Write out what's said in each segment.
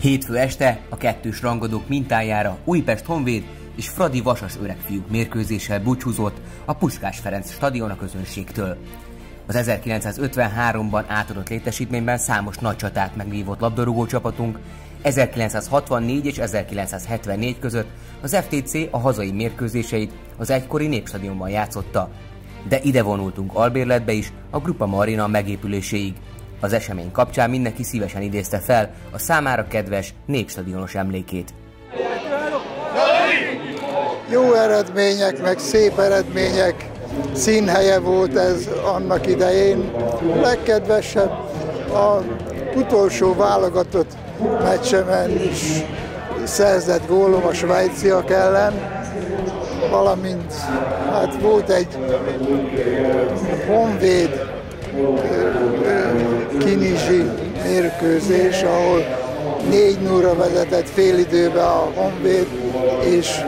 Hétfő este a kettős rangadók mintájára Újpest Honvéd és Fradi Vasas öregfiúk mérkőzéssel búcsúzott a Puskás Ferenc stadion a közönségtől. Az 1953-ban átadott létesítményben számos nagy csatát megvívott labdarúgó csapatunk, 1964 és 1974 között az FTC a hazai mérkőzéseit az egykori Népstadionban játszotta, de ide vonultunk albérletbe is a Grupa Marina megépüléséig. Az esemény kapcsán mindenki szívesen idézte fel a számára kedves népstadionos emlékét. Jó eredmények, meg szép eredmények, színhelye volt ez annak idején. Legkedvesebb a utolsó válogatott meccsemen is szerzett gólom a svájciak ellen, valamint hát volt egy honvéd kinizsi mérkőzés, ahol 4 0 vezetett félidőbe a Honvéd, és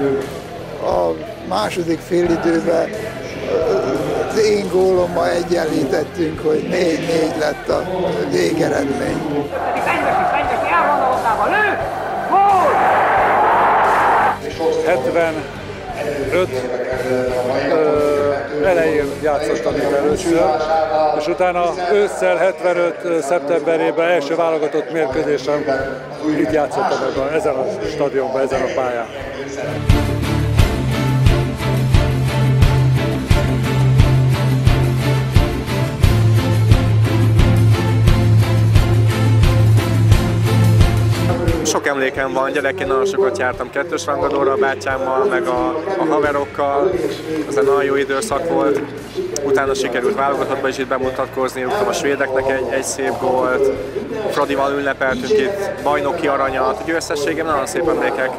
a második félidőben az én gólommal egyenlítettünk, hogy 4-4 lett a végeredmény. 75 elején játszottam itt először, és utána ősszel 75 szeptemberében első válogatott mérkőzésem itt játszottam ebben, ezen a stadionban, ezen a pályán. Sok emlékem van, gyerekként nagyon sokat jártam kettős rangadóra a bátyámmal, meg a, a haverokkal, az egy nagyon jó időszak volt. Utána sikerült válogatottba is itt bemutatkozni, rúgtam a svédeknek egy, egy szép gólt, Fradival ünnepeltünk itt bajnoki aranyat, úgy összességem nagyon szép emlékek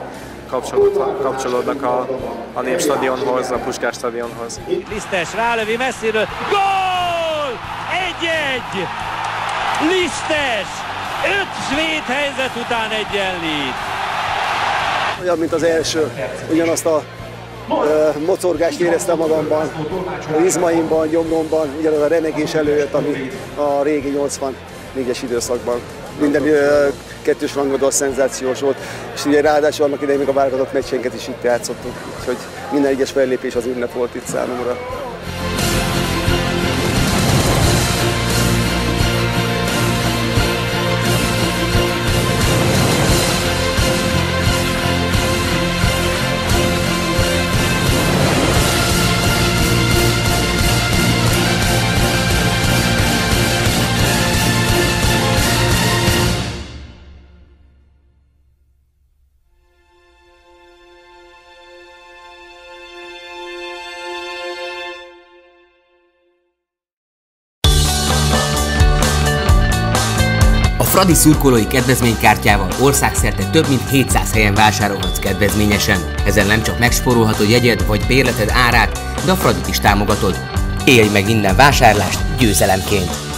kapcsolódnak a, a Népstadionhoz, a Puskás stadionhoz. Lisztes rálövi messziről, gól! Egy-egy! Lisztes! Öt svéd helyzet után egyenlít. Olyan, mint az első, ugyanazt a uh, mocorgást éreztem magamban, a izmaimban, gyomromban, ugyanaz a remegés előjött, ami a régi 84-es időszakban. Minden uh, kettős rangodó szenzációs volt, és ugye ráadásul annak idején még a válogatott meccsénket is itt játszottunk, úgyhogy minden egyes fellépés az ünnep volt itt számomra. Fradi szurkolói kedvezménykártyával országszerte több mint 700 helyen vásárolhatsz kedvezményesen. Ezzel nem csak megspórolhatod jegyed vagy bérleted árát, de a Fradit is támogatod. Élj meg minden vásárlást győzelemként!